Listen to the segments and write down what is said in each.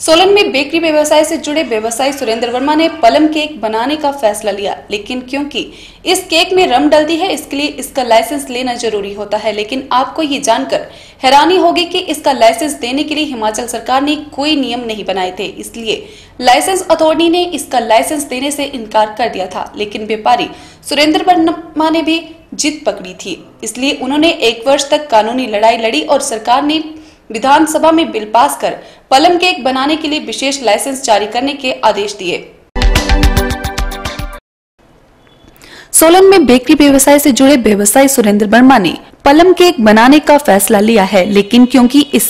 सोलन में बेकरी व्यवसाय से जुड़े व्यवसायी सुरेंद्र वर्मा ने पलम केक बनाने का फैसला लिया। लेकिन क्योंकि इस केक में रम डलती है, इसके लिए इसका लाइसेंस लेना ज़रूरी होता है। लेकिन आपको ये जानकर हैरानी होगी कि इसका लाइसेंस देने के लिए हिमाचल सरकार ने कोई नियम नहीं बनाए थे। इसलिए लाइसेंस अथॉरिटी ने इसका लाइसेंस देने से इनकार कर दिया था। लेकिन व्यापारी सुरेंद्र वर्मा ने भी जीत पकड़ी थी। इसलिए उन्होंने एक वर्ष तक कानूनी लड़ाई लड़ी और सरकार ने विधानसभा में बिल पास कर पलम केक बनाने के लिए विशेष लाइसेंस जारी करने के आदेश दिए। सोलन में बेकरी व्यवसाय से जुड़े व्यवसायी सुरेंद्र वर्मा ने पलम केक बनाने का फैसला लिया है, लेकिन क्योंकि इस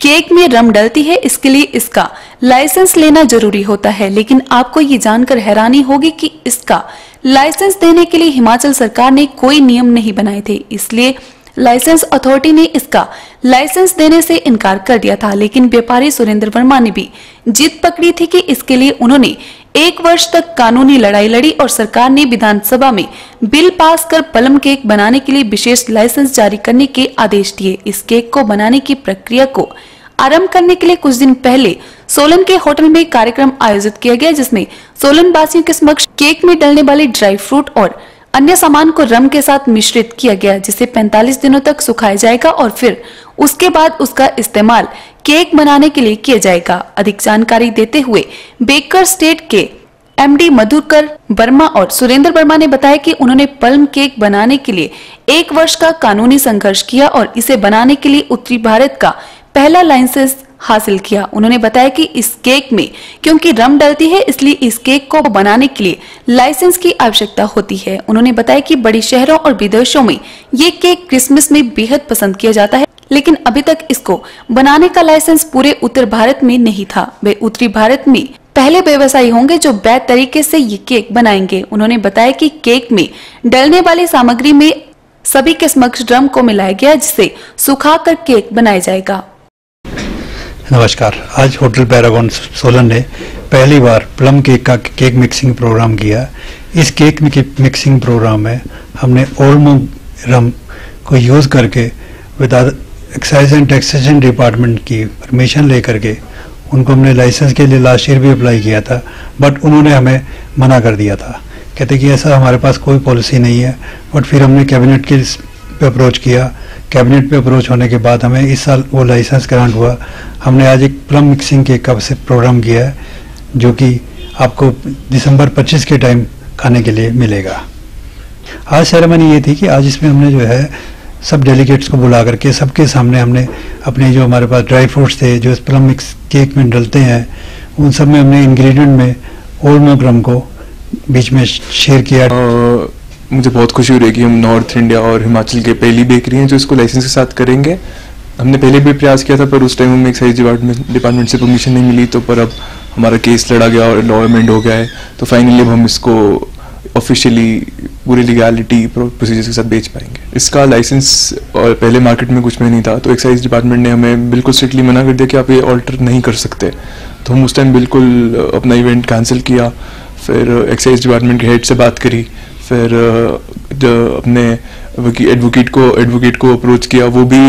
केक में रम डलती है, इसके लिए इसका लाइसेंस लेना ज़रूरी होता है। लेकिन आपको ये जानकर हैरानी होगी कि इसका लाइसेंस देने के लिए हिमाचल सरकार ने कोई नियम नहीं बनाए थे, इसलिए लाइसेंस अथॉरिटी ने इसका लाइसेंस देने से इनकार कर दिया था, लेकिन व्यापारी सुरेंद्र वर्मा ने भी जीत पकड़ी थी कि इसके लिए उन्होंने एक वर्ष तक कानूनी लड़ाई लड़ी और सरकार ने विधानसभा में बिल पास कर पलम केक बनाने के लिए विशेष लाइसेंस जारी करने के आदेश दिए। इस केक को बनाने की प्रक्रिया को आरंभ करने के लिए कुछ दिन पहले सोलन के होटल में कार्यक्रम आयोजित किया गया, जिसमें सोलन वासियों के समक्ष केक में डलने वाले ड्राई फ्रूट और अन्य सामान को रम के साथ मिश्रित किया गया, जिसे 45 दिनों तक सुखाया जाएगा और फिर उसके बाद उसका इस्तेमाल केक बनाने के लिए किया जाएगा। अधिक जानकारी देते हुए बेकर स्टेट के एमडी मधुकर वर्मा और सुरेंद्र वर्मा ने बताया कि उन्होंने पल्म केक बनाने के लिए एक वर्ष का कानूनी संघर्ष किया और इसे बनाने के लिए उत्तरी भारत का पहला लाइसेंस हासिल किया। उन्होंने बताया कि इस केक में, क्योंकि रम डलती है, इसलिए इस केक को बनाने के लिए लाइसेंस की आवश्यकता होती है। उन्होंने बताया कि बड़ी शहरों और विदेशों में ये केक क्रिसमस में बेहद पसंद किया जाता है, लेकिन अभी तक इसको बनाने का लाइसेंस पूरे उत्तर भारत में नहीं था। वे उत्तरी भारत में पहले व्यवसायी होंगे जो वैध तरीके से ये केक बनाएँगे। उन्होंने बताया कि केक में डलने वाली सामग्री में सभी के समक्ष ड्रम को मिलाया गया, जिसे सुखाकर केक बनाया जाएगा। नमस्कार। आज होटल पैरागॉन सोलन ने पहली बार प्लम केक का केक मिक्सिंग प्रोग्राम किया। इस केक मिक्सिंग प्रोग्राम में हमने ओल्मो रम को यूज़ करके without excise and taxation department की परमिशन लेकर के उनको हमने लाइसेंस के लिए लास्ट ईयर भी अप्लाई किया था, बट उन्होंने हमें मना कर दिया था। कहते कि ऐसा हमारे पास कोई पॉलिसी नहीं है, बट फिर हमने कैबिनेट के पे अप्रोच किया। कैबिनेट पे अप्रोच होने के बाद हमें इस साल वो लाइसेंस ग्रांट हुआ। हमने आज एक प्लम मिक्सिंग के कप से प्रोग्राम किया है, जो कि आपको दिसंबर 25 के टाइम खाने के लिए मिलेगा। आज सेरेमनी ये थी कि आज इसमें हमने जो है, सब डेलीगेट्स को बुला करके, सबके सामने हमने अपने जो हमारे पास ड्राई फ्रूट्स थे, जो इस प्लम मिक्स केक में डलते हैं, उन सब में हमने इंग्रेडिएंट में ओल्ड मोग्रम को बीच में शेयर किया। मुझे बहुत खुशी हो रही है कि हम नॉर्थ इंडिया और हिमाचल के पहली बेकरी हैं, जो इसको लाइसेंस के साथ करेंगे। हमने पहले भी प्रयास किया था, पर उस टाइम हमें एक्साइज डिपार्टमेंट डिपार्टमेंट से परमिशन नहीं मिली तो पर अब हमारा केस लड़ा गया और लॉ अमेंड हो गया है। तो फाइनली अब हम इसको ऑफिशियली पूरी लीगैलिटी प्रोसीजर्स के साथ बेच पाएँगे। इसका लाइसेंस और पहले मार्केट में कुछ में नहीं था तो एक्साइज डिपार्टमेंट ने हमें बिल्कुल स्ट्रिक्टली मना कर दिया कि आप ये ऑल्टर नहीं कर सकते। तो हम उस टाइम बिल्कुल अपना इवेंट कैंसिल किया, फिर एक्साइज डिपार्टमेंट के हेड से बात करी, फिर अपने एडवोकेट को एडवोकेट को अप्रोच किया। वो भी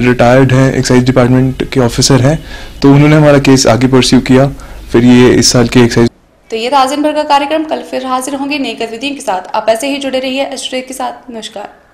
रिटायर्ड हैं एक्साइज डिपार्टमेंट के ऑफिसर हैं तो उन्होंने हमारा केस आगे परस्यू किया। फिर ये इस साल के एक्साइज तो ये था आज भर का कार्यक्रम कल फिर हाजिर होंगे। नई गतिविधियों के साथ आप ऐसे ही जुड़े रहिए के साथ। नमस्कार।